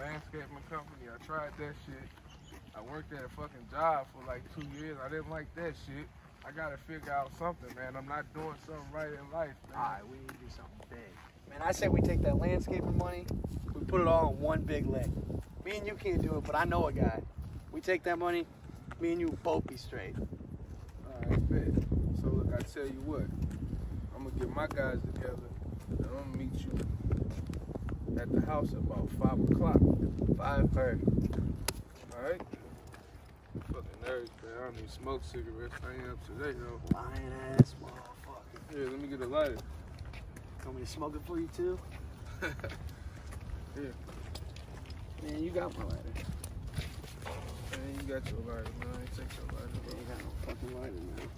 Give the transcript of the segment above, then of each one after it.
landscaping company. I tried that shit. I worked at a fucking job for like two years. I didn't like that shit. I gotta figure out something, man. I'm not doing something right in life, man. All right, we need to do something big. Man, I say we take that landscaping money, we put it all in one big lick. Me and you can't do it, but I know a guy. We take that money, me and you both be straight. All right, bet. So look, I tell you what. I'm gonna get my guys together. And I'm gonna meet you at the house about five o'clock. Five thirty. All right. Fucking nerds, man. I don't even smoke cigarettes. I ain't up today though. Lying ass motherfucker. Yeah, let me get a lighter. Want me to smoke it for you too? Here. Man, you got my lighter. Man, you got your lighter, man. I ain't take your lighter, You bro. ain't got no fucking lighter, man.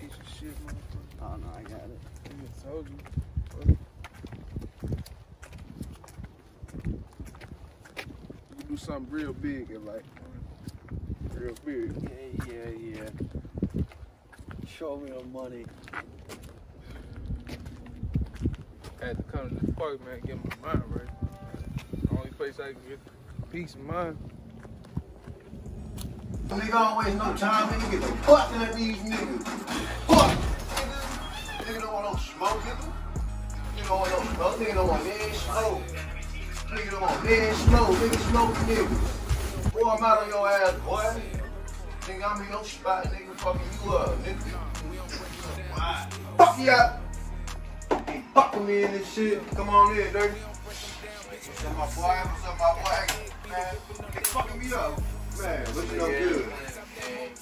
Piece of shit, motherfucker. Oh no, I got it. I told you. You do something real big in life. Real big. Yeah, yeah, yeah. Show me the money. had to come to the park, man, get my mind right. The only place I can get peace of mind. Nigga don't waste no time, nigga. Get the fuck out of these niggas. Fuck, nigga. Nigga don't want no smoke, nigga. Nigga don't want no smoke. Nigga don't want any smoke. Nigga want any smoke. Nigga smoke, nigga. Boy, I'm out on your ass, boy. Nigga, I'm in your spot, nigga. Fucking you up, nigga. Fuck you up. Ain't fucking me in this shit. Come on in, dirty. What's up, my boy? What's up, my boy? Man, they fucking me up. Man, what you gonna do?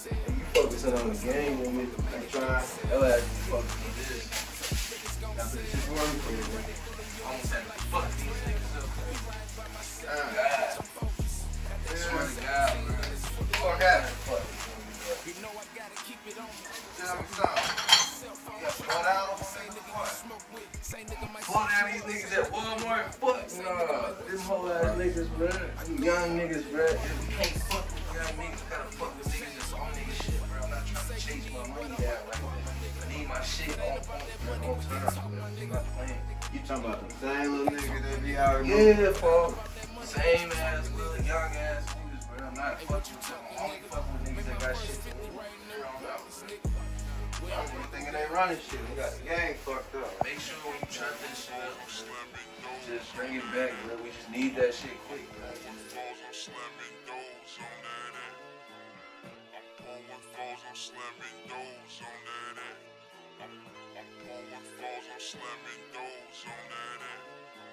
You focusing on the game with the trying. Hell ass you fucking with this. That's what shit working for man. Almost had to fuck these niggas You got four dollars on niggas, Pull down these niggas at Walmart. Fuck no. Them whole ass niggas, bro. Young niggas, bro. If we can't fuck with young niggas, we gotta fuck with niggas that's on nigga shit, bro. I'm not trying to chase my money down like that. I need my shit on on on time. I'm not playing. You talking about the same little nigga that be out here? Yeah, fuck. Same ass little young ass niggas, bro. I'm not fucking with them. I'm only fucking with niggas that got shit to do. I'm just thinking they running shit. We got the gang fucked up. Make sure when you chop that shit up, just bring it back, bro. We just need that shit quick, bro.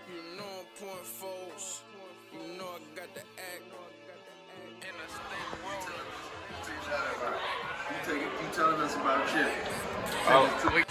You know I'm point foes. You know I got the act. And I stay rolling. You, take, telling us about shit. Oh, we